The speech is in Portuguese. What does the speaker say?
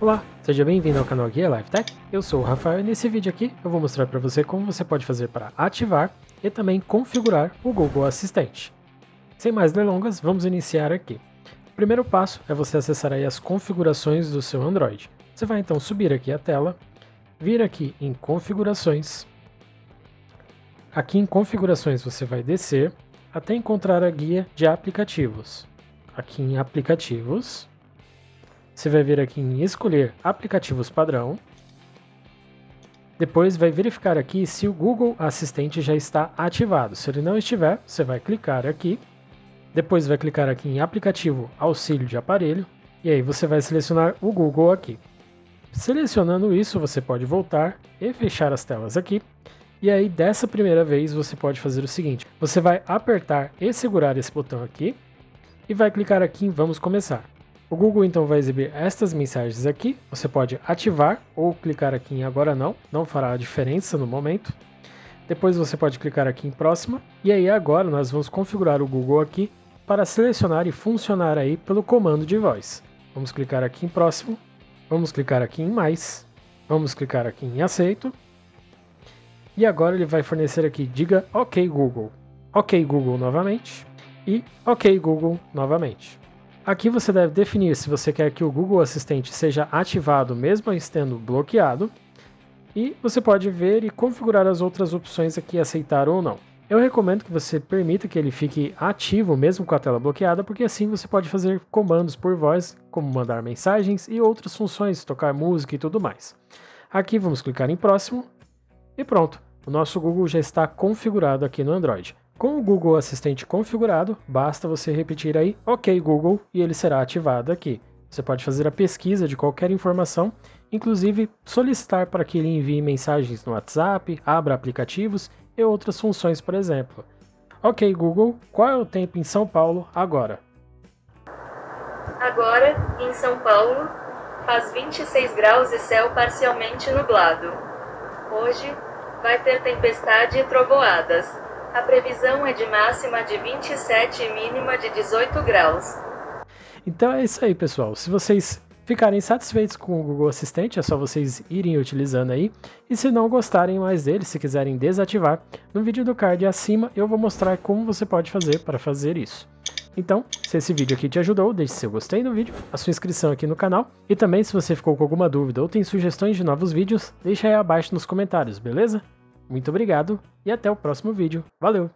Olá, seja bem-vindo ao canal Guia LiveTech. Eu sou o Rafael e nesse vídeo aqui eu vou mostrar para você como você pode fazer para ativar e também configurar o Google Assistente. Sem mais delongas, vamos iniciar aqui. O primeiro passo é você acessar aí as configurações do seu Android. Você vai então subir aqui a tela, vir aqui em configurações. Aqui em configurações você vai descer até encontrar a guia de aplicativos. Aqui em aplicativos, você vai vir aqui em escolher aplicativos padrão. Depois vai verificar aqui se o Google Assistente já está ativado. Se ele não estiver, você vai clicar aqui. Depois vai clicar aqui em aplicativo auxílio de aparelho. E aí você vai selecionar o Google aqui. Selecionando isso, você pode voltar e fechar as telas aqui. E aí, dessa primeira vez, você pode fazer o seguinte: você vai apertar e segurar esse botão aqui e vai clicar aqui em Vamos Começar. O Google então vai exibir estas mensagens aqui. Você pode ativar ou clicar aqui em Agora Não, não fará diferença no momento. Depois você pode clicar aqui em Próxima. E aí agora nós vamos configurar o Google aqui para selecionar e funcionar aí pelo comando de voz. Vamos clicar aqui em Próximo. Vamos clicar aqui em Mais. Vamos clicar aqui em Aceito. E agora ele vai fornecer aqui, diga OK Google. OK Google novamente. E OK Google novamente. Aqui você deve definir se você quer que o Google Assistente seja ativado mesmo estando bloqueado. E você pode ver e configurar as outras opções aqui, aceitar ou não. Eu recomendo que você permita que ele fique ativo mesmo com a tela bloqueada, porque assim você pode fazer comandos por voz, como mandar mensagens e outras funções, tocar música e tudo mais. Aqui vamos clicar em próximo e pronto, o nosso Google já está configurado aqui no Android. Com o Google Assistente configurado, basta você repetir aí OK Google e ele será ativado aqui. Você pode fazer a pesquisa de qualquer informação, inclusive solicitar para que ele envie mensagens no WhatsApp, abra aplicativos e outras funções, por exemplo. Ok, Google, qual é o tempo em São Paulo agora? Agora, em São Paulo, faz 26 graus e céu parcialmente nublado. Hoje, vai ter tempestade e trovoadas. A previsão é de máxima de 27 e mínima de 18 graus. Então é isso aí, pessoal. Se vocês ficarem satisfeitos com o Google Assistente, é só vocês irem utilizando aí. E se não gostarem mais dele, se quiserem desativar, no vídeo do card acima eu vou mostrar como você pode fazer para fazer isso. Então, se esse vídeo aqui te ajudou, deixe seu gostei no vídeo, a sua inscrição aqui no canal e também se você ficou com alguma dúvida ou tem sugestões de novos vídeos, deixa aí abaixo nos comentários, beleza? Muito obrigado e até o próximo vídeo. Valeu!